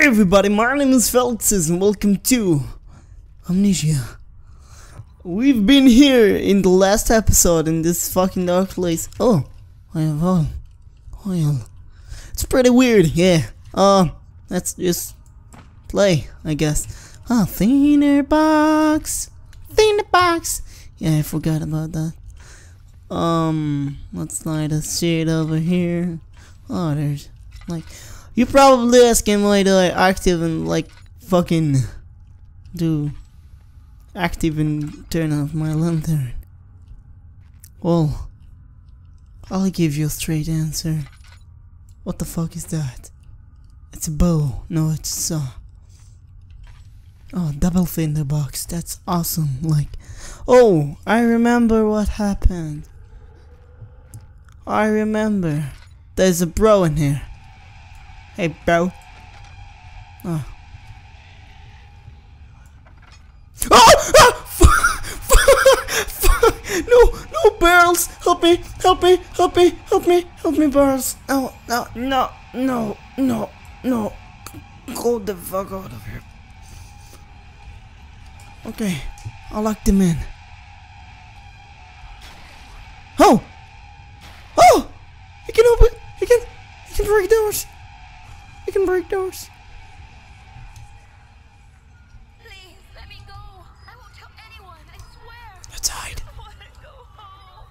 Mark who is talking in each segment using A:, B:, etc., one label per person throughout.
A: Hi everybody, my name is Felixess and welcome to Amnesia. We've been here in the last episode in this fucking dark place. Oh, I have oil. Oil. It's pretty weird, yeah. Uh, let's just play, I guess. Ah, tinderbox. Thinner box. Yeah, I forgot about that. Um, let's light a shade over here. Oh, there's like you probably asking why do I active and like fucking do active and turn off my lantern. Well, I'll give you a straight answer. What the fuck is that? It's a bow. No, it's a saw. Oh, double finger box. That's awesome. Like, oh, I remember what happened. I remember. There's a bro in here. Hey, bro. Oh. Oh! no, no, barrels! Help me! Help me! Help me! Help me! Help me, barrels! No, no, no, no, no, no. Go the fuck out of here. Okay, I'll lock them in. Oh! Oh! He can open. He can. He can break doors. He can break doors.
B: Please, let me go. I won't tell anyone, I swear.
A: Let's hide.
B: I want to go home.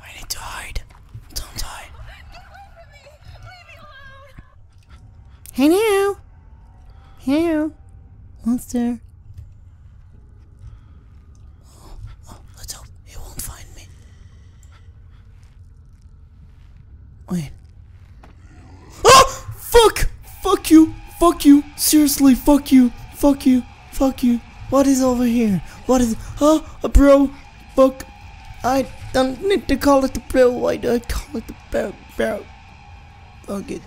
A: I need to hide. Don't hide.
B: Get away from me. Leave me alone.
A: Hello. Hello. Monster. Oh, oh, let's hope he won't find me. Wait. Oh! Fuck! Fuck you! Fuck you! Seriously, fuck you! Fuck you! Fuck you! What is over here? What is. Oh, a bro! Fuck! I don't need to call it the bro. Why do I call it the bro? Bro. Fuck it.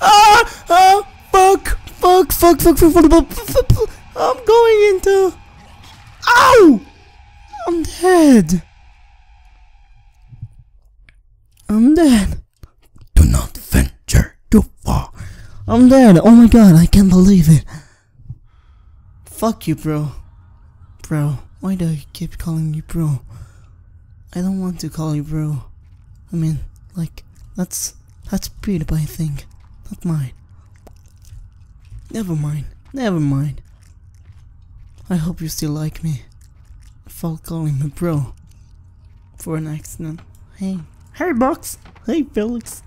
A: Ah! Ah! Fuck! Fuck! Fuck! Fuck! Fuck! Fuck! fuck, fuck, fuck. I'm going into. Ow! I'm dead. I'm dead. Do not venture too far. I'm dead. Oh my god, I can't believe it. Fuck you, bro. Bro, why do I keep calling you bro? I don't want to call you bro. I mean, like, that's that's PewDiePie thing, not mine. Never mind. Never mind. I hope you still like me. If I'll call him a bro. For an accident. Hey. Hey, Box. Hey, Felix.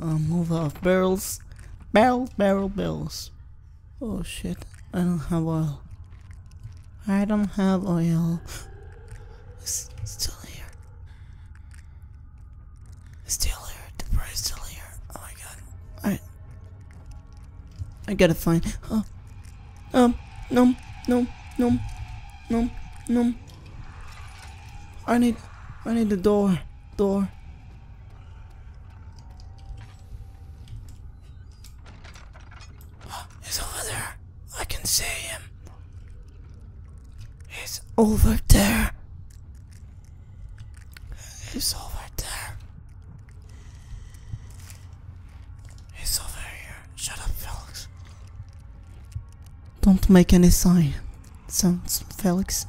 A: Uh, move off. Barrels. Barrel, barrel, bills. Oh shit. I don't have oil. I don't have oil. It's still here. It's still here. The is still here. Oh my god. I. I gotta find. Oh. Um. No. No. No. No. No. I need. I need the door. Door. He's over there. I can see him. He's over there. He's over there. He's over here. Shut up, Felix. Don't make any sign. Sounds, Felix.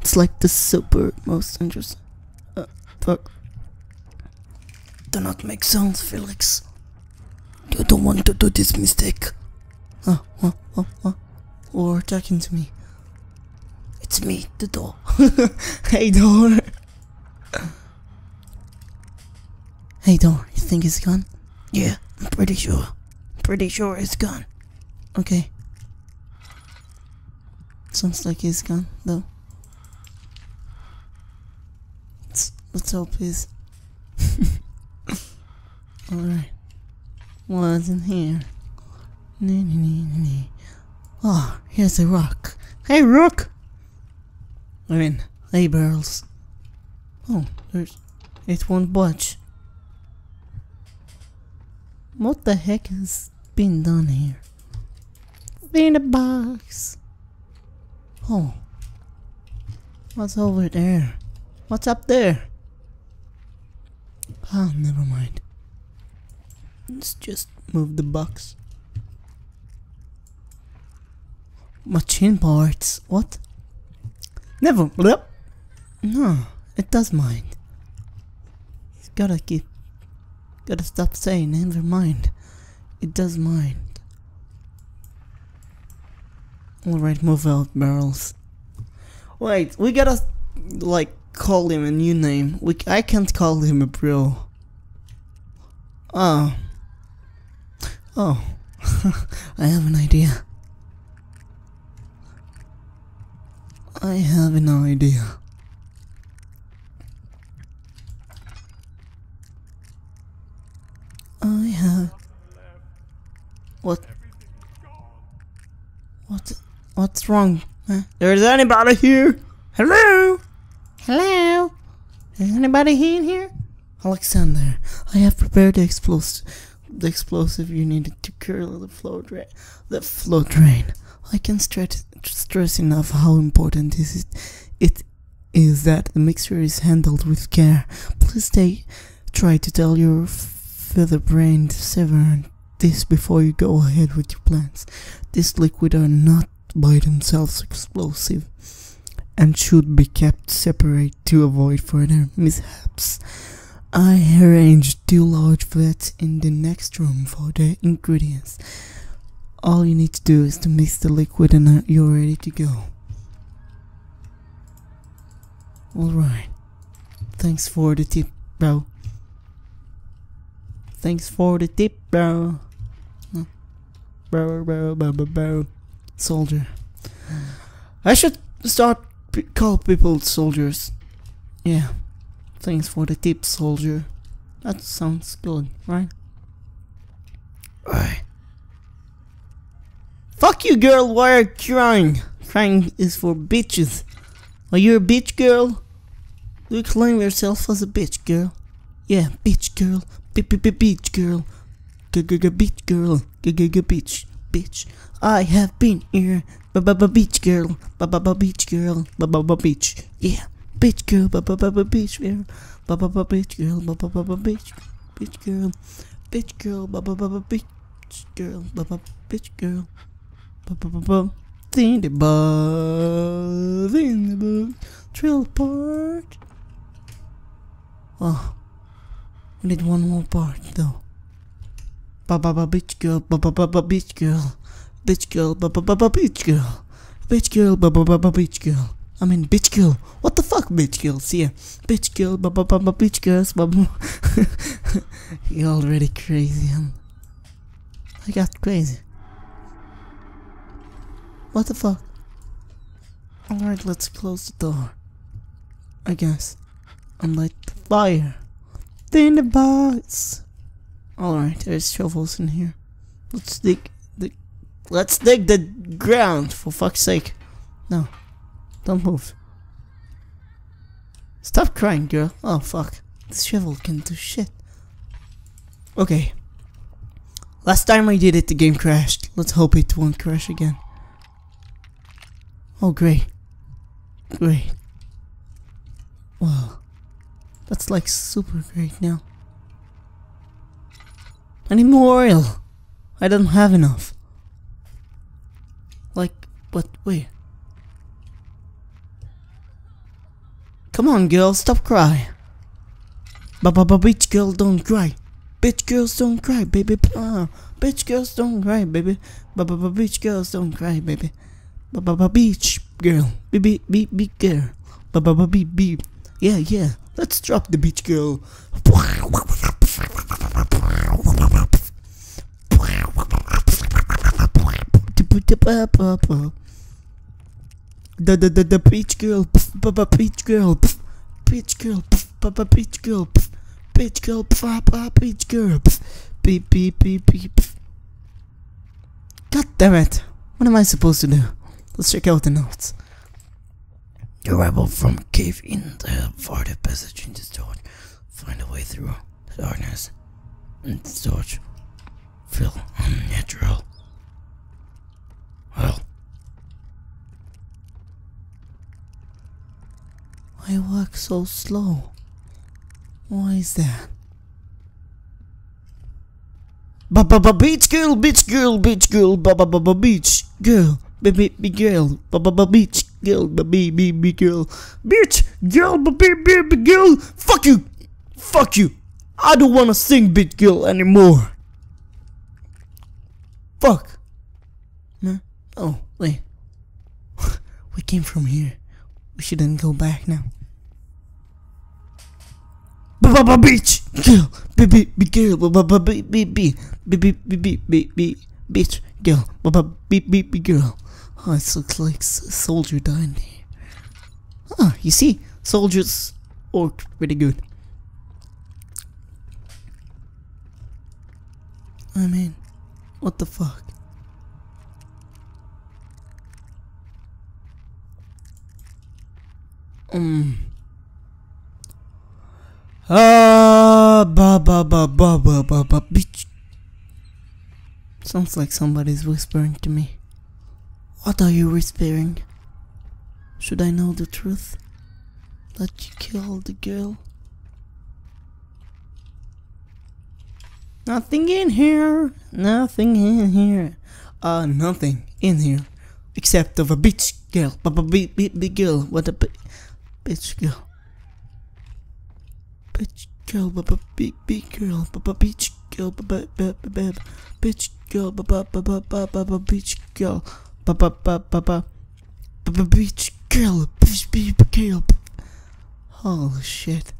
A: It's like the super most interesting. Uh, fuck. Do not make sounds, Felix. You don't want to do this mistake. Oh, oh, oh, oh. Or talking to me. It's me, the door. hey, door. hey, door. You think it's gone? Yeah, I'm pretty sure. Pretty sure it's gone. Okay. Sounds like he's gone, though. Let's, let's hope he's. Alright. What's in here? Nee, nee, nee, nee. Oh, here's a rock. Hey, rock! I mean, hey, barrels. Oh, there's. It won't budge. What the heck has been done here? In the box. Oh. What's over there? What's up there? Oh, never mind. Let's just move the box. Machine parts. What? Never. No, it does mind. It's Gotta keep. Gotta stop saying never mind. It does mind. Alright, move out, barrels. Wait, we gotta, like, call him a new name. We, I can't call him a bro. Oh. Oh. I have an idea. I have an idea. I have. What? What? What's wrong? Huh? There's anybody here? Hello? Hello? Is anybody in here? Alexander, I have prepared the explosive, the explosive you needed to curl the flow drain. The flow drain. I can stress stress enough how important this is. It is that the mixture is handled with care. Please stay. Try to tell your feather-brained Severin this before you go ahead with your plans. This liquid are not by themselves explosive and should be kept separate to avoid further mishaps. I arranged two large vats in the next room for the ingredients. All you need to do is to mix the liquid and uh, you're ready to go. Alright. Thanks for the tip, bro. Thanks for the tip, bro. Bro, bro, bro, bro, bro. Soldier. I should start call people soldiers. Yeah. Thanks for the tip, soldier. That sounds good, right? Right. Fuck you, girl. Why are you crying? Crying is for bitches. Are you a bitch, girl? Do you claim yourself as a bitch, girl? Yeah, bitch, girl. B b b bitch, girl. G g g bitch, girl. G g g bitch, bitch. I have been here. B b b bitch, girl. B b b bitch, girl. B b b bitch. Yeah, bitch, girl. B b b b bitch, girl. B b b bitch, girl. B b b b bitch, bitch, girl. Bitch, girl. B b b b bitch, girl. B b bitch, girl. Ba-ba-ba-ba. In the buzz, in the buzz, trill part. Oh, we need one more part though. Ba ba ba bitch girl, ba ba ba ba bitch girl, bitch girl, ba ba ba ba bitch girl, bitch girl, ba ba ba ba bitch girl. I mean bitch girl. What the fuck, bitch girls? Yeah, bitch girl, ba ba ba ba bitch girls, ba ba. You're already crazy, and I got crazy. What the fuck? Alright, let's close the door. I guess. And light the fire. In the box. Alright, there's shovels in here. Let's dig the Let's dig the ground for fuck's sake. No. Don't move. Stop crying, girl. Oh fuck. This shovel can do shit. Okay. Last time I did it the game crashed. Let's hope it won't crash again. Oh, great. Great. Wow. That's like super great now. I need more oil. I don't have enough. Like, but wait. Come on, girl, stop crying. Ba ba ba bitch girl, don't cry. Bitch girls don't cry, baby. Ah, bitch girls don't cry, baby. Ba ba ba bitch girls don't cry, baby. Ba ba ba beach girl, be be be be girl, ba ba ba be be. Yeah yeah, let's drop the beach girl. The the the the beach girl, beach girl, beach girl, beach girl, beach girl, beach girl, beep beep beep beep. God damn it! What am I supposed to do? Let's check out the notes. The rebel from cave in the farther passage in the storage. Find a way through the darkness and storage. Feel unnatural. Well. I walk so slow. Why is that? Ba ba ba beach girl, beach girl, beach girl, ba ba ba ba beach girl, baby be girl, ba ba ba beach girl, ba be be be girl, beach girl, ba be be be girl. Fuck you, fuck you. I don't wanna sing beach girl anymore. Fuck. No. Oh wait. we came from here. We shouldn't go back now. Baba bitch. Girl, baby, be girl, Baba baby, baby, baby, baby, bitch, girl, Baba baby, girl. Oh, it looks like soldier dining. Ah, you see, soldiers work pretty good. I mean, what the fuck? Um. Ah, ba ba ba ba ba ba ba bitch. Sounds like somebody's whispering to me. What are you whispering? Should I know the truth? That you killed the girl? Nothing in here. Nothing in here. Uh, nothing in here. Except of a bitch girl. Ba ba bi bi bi girl. What a bitch girl. Bitch girl. Ba ba bi bi girl. Ba ba bitch girl. Ba ba ba ba ba. Bitch girl. Ba ba ba ba ba ba ba bitch girl. Ba ba ba ba ba. Ba ba bitch girl. Bi bi girl. Holy shit.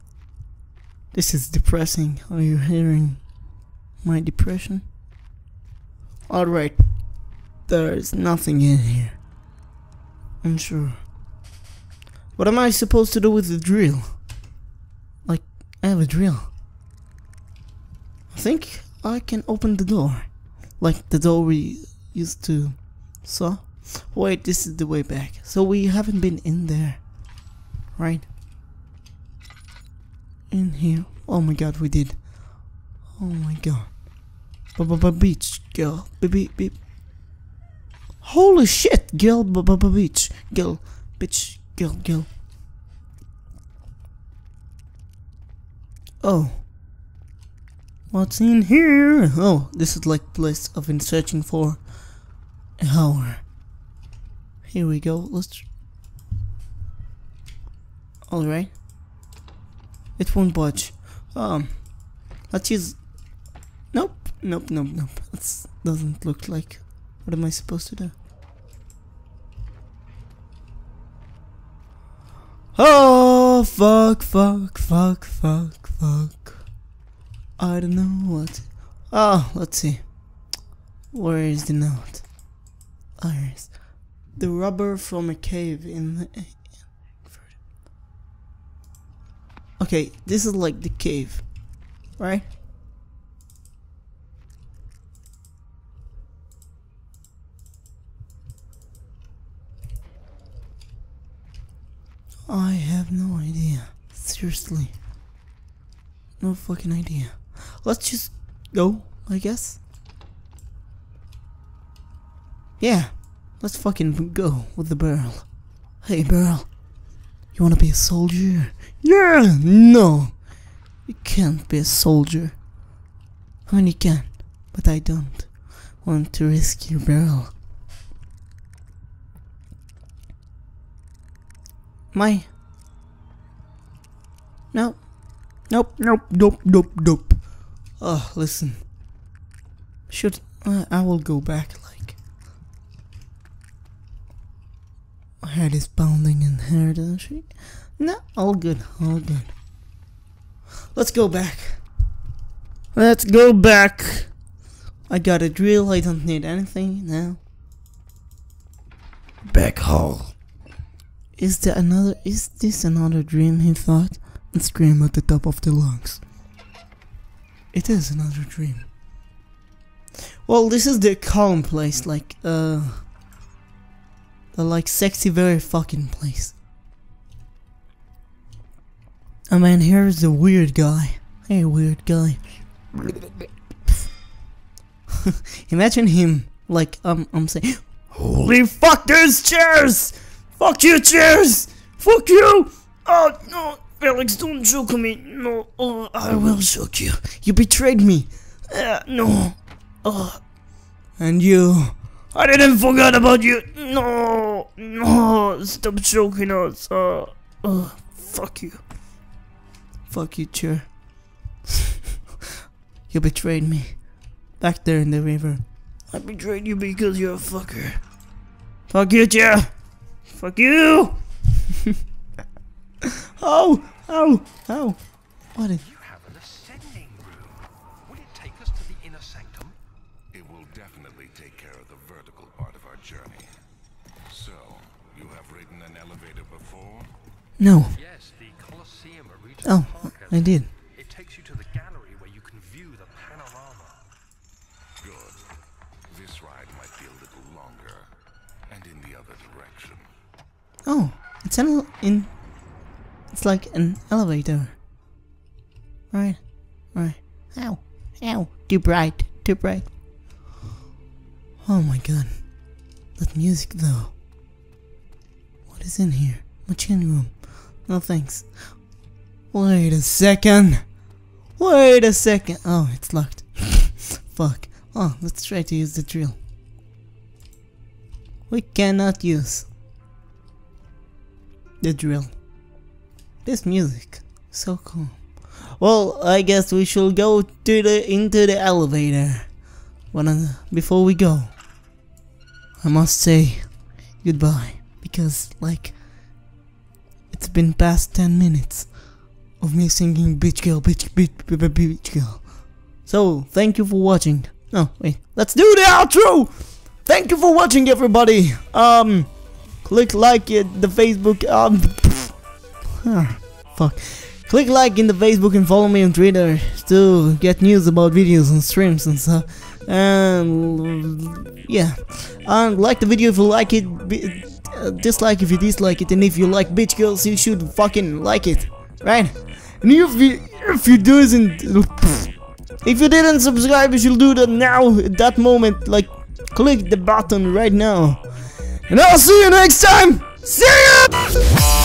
A: This is depressing. Are you hearing my depression? Alright. There is nothing in here. I'm sure. What am I supposed to do with the drill? I have a drill. I think I can open the door. Like the door we used to saw. Wait, this is the way back. So we haven't been in there. Right? In here. Oh my god, we did. Oh my god. Ba ba ba beach girl. Baby beep. Holy shit, girl ba ba ba beach. Girl. Bitch. Girl girl. Oh. What's in here? Oh, this is like place I've been searching for an hour. Here we go. Let's. Alright. It won't budge. Um. Let's use. Nope. Nope. Nope. Nope. That doesn't look like. What am I supposed to do? Oh fuck! Fuck! Fuck! Fuck! Fuck! I don't know what. Oh, let's see. Where is the note? Oh, here it is. The rubber from a cave in the. Okay, this is like the cave, right? I have no idea. Seriously. No fucking idea. Let's just go, I guess. Yeah, let's fucking go with the barrel. Hey, barrel. You wanna be a soldier? Yeah! No! You can't be a soldier. I mean, you can, but I don't want to risk your barrel. My. No. Nope, nope, nope, nope, nope. Oh, listen. Should. Uh, I will go back, like. My head is pounding in here, doesn't she? No, all good, all good. Let's go back. Let's go back. I got a drill, I don't need anything now. Back hall. Is there another is this another dream he thought and screamed at the top of the lungs. It is another dream. Well this is the calm place, like uh the like sexy very fucking place. I mean here's the weird guy. Hey weird guy. Imagine him like um I'm saying Holy fuck there's chairs! Fuck you chairs! Fuck you! Oh no Felix don't choke me. No oh, I will choke you. You betrayed me. Uh, no. Oh, and you. I didn't forget about you. No, no, stop joking us. Uh, uh, fuck you. Fuck you, chair. you betrayed me. Back there in the river. I betrayed you because you're a fucker. Fuck you, chair. Fuck you. Oh, oh, oh. What is...
C: You have an ascending room. Will it take us to the inner sanctum?
D: It will definitely take care of the vertical part of our journey. So, you have ridden an elevator before?
A: No.
C: Yes, the Colosseum at
A: Oh, I did.
C: It takes you to the gallery where you can view the panorama.
D: Good. This ride might be a little longer. And in the other direction.
A: Oh, it's in. It's like an elevator. Right, right. Ow, ow. Too bright, too bright. Oh my god. That music though. What is in here? Machine room. No thanks. Wait a second. Wait a second. Oh, it's locked. Fuck. Oh, let's try to use the drill. We cannot use the drill. This music, so cool. Well, I guess we should go to the into the elevator. Wanna before we go, I must say goodbye because like it's been past ten minutes of me singing "Bitch Girl, Bitch, Bitch, Bitch, Bitch Girl." So thank you for watching. Oh wait, let's do the outro. Thank you for watching, everybody. Um, click like it, the Facebook. Um, ah, fuck. Click like in the Facebook and follow me on Twitter to get news about videos and streams and stuff. And yeah, and like the video if you like it. Uh, dislike if you dislike it, and if you like bitch girls, you should fucking like it, right? And if you if you doesn't, if you didn't subscribe, you should do that now at that moment. Like, click the button right now. And I'll see you next time. See ya.